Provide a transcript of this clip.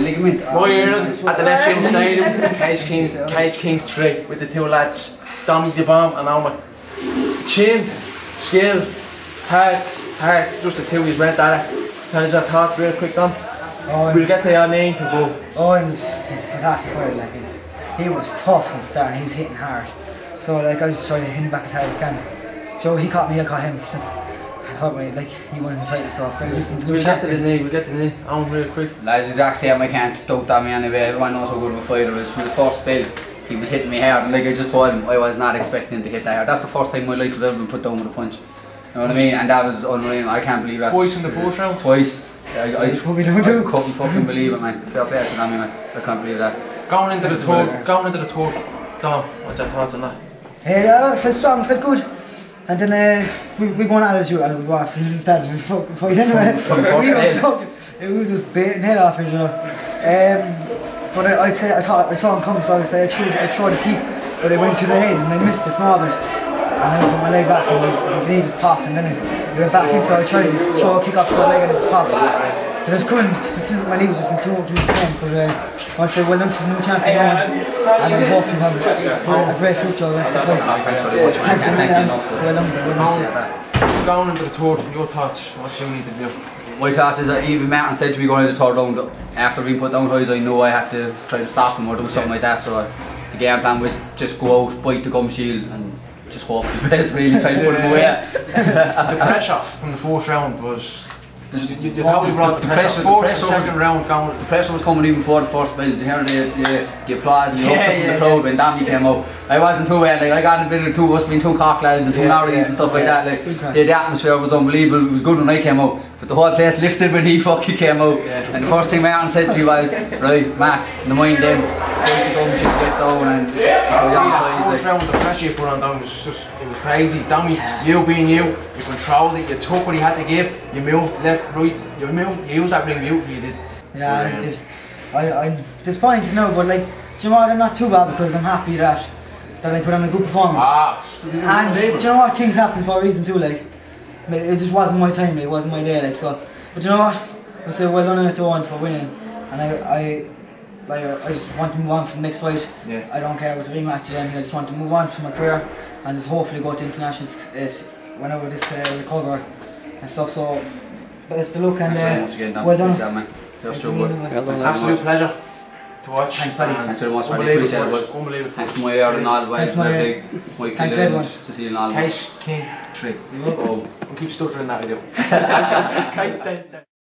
ligament. We're here at the Neptune Stadium, Cage Kings, Cage Kings 3 with the two lads, Dommie the Bomb and Alma. Chin, skill, heart, heart, just the two he's went at it. Can I just talk real quick, Dom? Oh, We'll get to your name go. Oh, and he's, he's a fantastic fighter. Like he's, he was tough and start. He was hitting hard. So like I was just trying to hit him back as hard as I can. So he caught me, I caught him. So, I caught me like he won the title. So I just into We'll the get to the knee, name, we'll get to the name. On real quick. Lads, exact same, I can't doubt that me anyway. Everyone knows how good of a fighter is. From the first bell, he was hitting me hard, and like I just told him, I was not expecting him to hit that hard. That's the first time in my life I've ever been put down with a punch. You know what I mean? And that was unreal. I can't believe that. Twice in the first round? Twice. I, I, That's what we don't I do. couldn't fucking believe it, man. Fair play to them, man. I can't believe that. Going into the That's third, better. going into the third. Dom, what's your thoughts on that? Hey, uh, I felt strong, I felt good. And then uh, we we going at it as you. Uh, what? This is started we fucking fight anyway. From first we were fucking, we were just baiting head off each other. Um, but I, I'd say I thought I saw him come, so I say I threw I threw the kick, but it went to the head and I missed the bit. And then I put my leg back and the the knee just popped and then it, it went back in. So I tried to throw a kick off the leg and it just popped. I just couldn't. it's My knee was just in too too pain. But uh, I say well done to the new champion. And I'm hope you have a great future. the Rest of the fights. Thanks very much, man. Thanks a million. Well done. Well done. Appreciate that. Going into the third, your thoughts, what you need to do? My thoughts is that even Martin said to me going into the third round, after being put down highs, I know I had to try to stop him or do something like that. So uh, the game plan was just go out, bite the gum shield, and just hope for the best. Really try to put him away. The pressure from the first round was. You, you, you totally brought the The pressure. pressure- the First pressure second round. The pressure was coming even before the first bell. You hear the, the, the applause and the Yeah, upset from the crowd when Dammy came out. I wasn't too well, like I got a bit of two, must have been two cock lads and two Yeah, yeah, and stuff like that. Like Good the, atmosphere was unbelievable. It was good when I came out, but the whole place lifted when he fucking came out. Yeah. And the first thing Martin said to me was, right, Mac, in the mind then, take the gum shit, get down and Yeah, first round, the pressure you put on Dom was just, it was crazy. Dommie, you being you controlled it, you took what he had to give, you moved left, right, you moved, you used that ring beauty, you did. Yeah, it was, I, I'm disappointed to know, but like, do you know what? I'm not too bad because I'm happy that that I put on a good performance. Ah, And do you know what? Things happen for a reason too. Like, it just wasn't my time. It wasn't my day. Like so. But you know what? I say well done to one for winning, and I, I, like, I just want to move on for the next fight. Yeah. I don't care what the rematch anything. I just want to move on from my career and just hopefully go to international uh, whenever this uh, recover and stuff. So best of luck and uh, again, well done. Appreciate that, man. That's too good. Well absolute pleasure to watch. Thanks, buddy. Thanks very much, buddy. Unbelievable Appreciate it, fights, unbelievable Thanks fights. to my yard and all the ways Thanks, and my Thanks, everyone. Cecile and all. Cage King 3. You're. Oh. We'll keep stuttering that video.